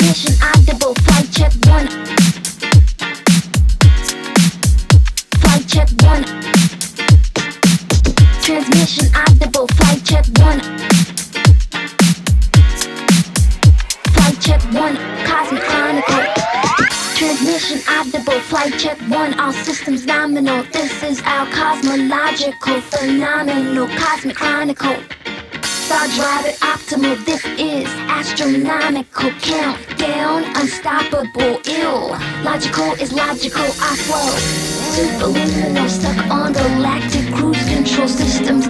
Transmission audible, flight check one. Flight check one. Transmission audible, flight check one. Flight check one, Cosmic Chronicle. Transmission audible, flight check one, all systems nominal. This is our cosmological phenomenal Cosmic Chronicle. Star Driver Optimal, this is astronomical countdown, unstoppable, ill. Logical is logical, I flow. Superluminal, stuck on galactic cruise control systems